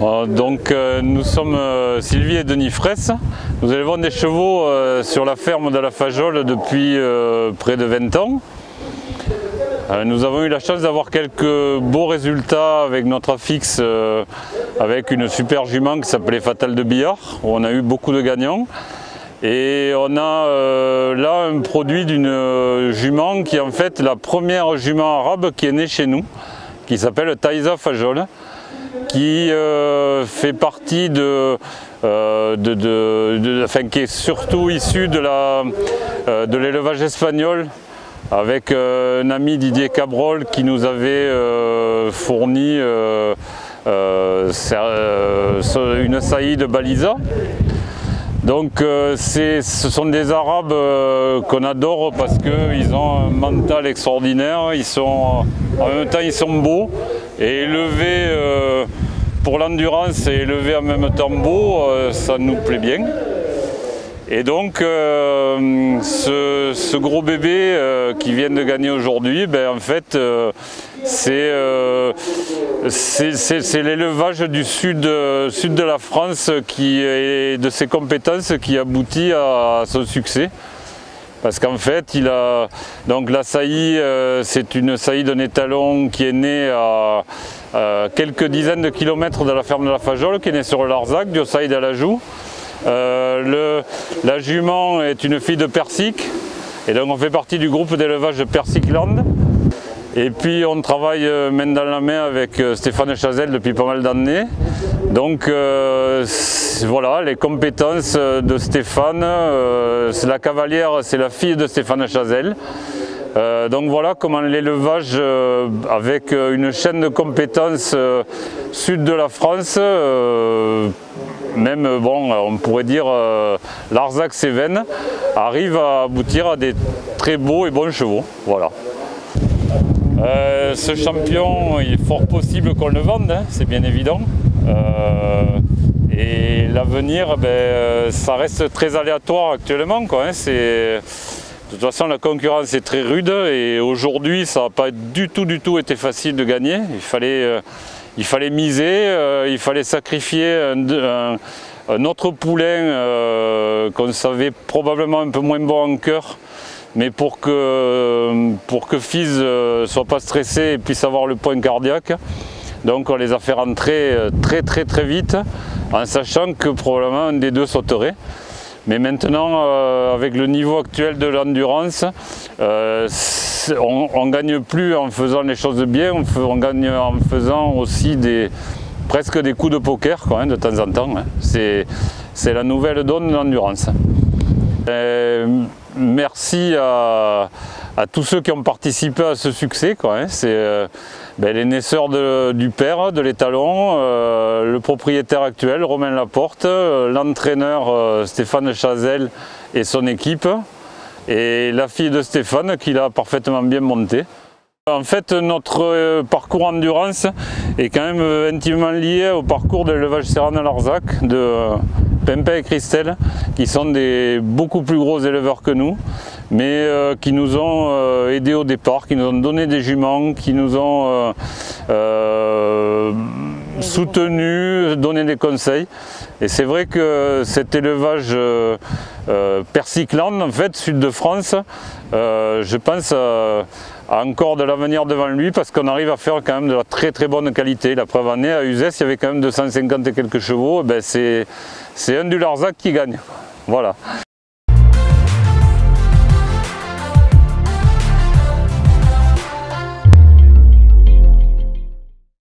Euh, donc euh, nous sommes euh, Sylvie et Denis Fraisse. Nous élevons des chevaux sur la ferme de la Fajole depuis près de 20 ans. Nous avons eu la chance d'avoir quelques beaux résultats avec notre affixe, avec une super jument qui s'appelait Fatal de Billard, où on a eu beaucoup de gagnants. Et on a là un produit d'une jument qui est en fait la première jument arabe qui est née chez nous, qui s'appelle Taïza Fajol qui euh, fait partie de, euh, de, enfin, qui est surtout issu de euh, l'élevage espagnol avec un ami Didier Cabrol qui nous avait fourni une saillie de Baliza. Donc ce sont des Arabes qu'on adore parce qu'ils ont un mental extraordinaire, ils sont, en même temps ils sont beaux et élevés pour l'endurance et élevé en même temps beau, euh, ça nous plaît bien. Et donc euh, ce, gros bébé euh, qui vient de gagner aujourd'hui, ben, en fait c'est l'élevage du sud, de la France qui et de ses compétences qui aboutit à, son succès. Parce qu'en fait, donc la saillie, c'est une saillie d'un étalon qui est né à, euh, quelques dizaines de kilomètres de la ferme de la Fajole qui est née sur le Larzac, du Saïd à la Joue. Euh, la jument est une fille de Persique et donc on fait partie du groupe d'élevage de Persicland. Et puis on travaille euh, main dans la main avec Stéphane Chazelle depuis pas mal d'années. Donc voilà, les compétences de Stéphane, la cavalière, c'est la fille de Stéphane Chazelle. Euh, donc voilà comment l'élevage euh, avec euh, une chaîne de compétences sud de la France, même bon, on pourrait dire Larzac-Cévennes, arrive à aboutir à des très beaux et bons chevaux. Voilà. Ce champion, il est fort possible qu'on le vende, hein, c'est bien évident. et l'avenir, ben, ça reste très aléatoire actuellement. Quoi, hein, de toute façon, la concurrence est très rude et aujourd'hui, ça n'a pas du tout, du tout été facile de gagner. Il fallait, euh, il fallait miser, euh, il fallait sacrifier un, autre poulain euh, qu'on savait probablement un peu moins bon en cœur. Mais pour que, pour que Fils ne soit pas stressé et puisse avoir le point cardiaque, donc on les a fait rentrer très très très vite en sachant que probablement un des deux sauterait. Mais maintenant, euh, avec le niveau actuel de l'endurance, euh, on ne gagne plus en faisant les choses bien, on, gagne en faisant aussi presque des coups de poker de temps en temps. Hein. C'est la nouvelle donne de l'endurance. Euh, merci à, tous ceux qui ont participé à ce succès. Hein. C'est ben, les naisseurs du père, de l'étalon, euh, le propriétaire actuel, Romain Laporte, euh, l'entraîneur euh, Stéphane Chazelle et son équipe, et la fille de Stéphane qui l'a parfaitement bien monté. En fait, notre parcours endurance est quand même intimement lié au parcours de l'élevage Serran Larzac de Pimpin et Christelle, qui sont des beaucoup plus gros éleveurs que nous, mais euh, qui nous ont euh, aidés au départ, qui nous ont donné des juments, qui nous ont euh, soutenus, donné des conseils. Et c'est vrai que cet élevage persicland, en fait, sud de France, je pense a encore de l'avenir devant lui parce qu'on arrive à faire quand même de la très très bonne qualité. La preuve en est, à Uzès, il y avait quand même 250 et quelques chevaux, ben c'est un du Larzac qui gagne. Voilà.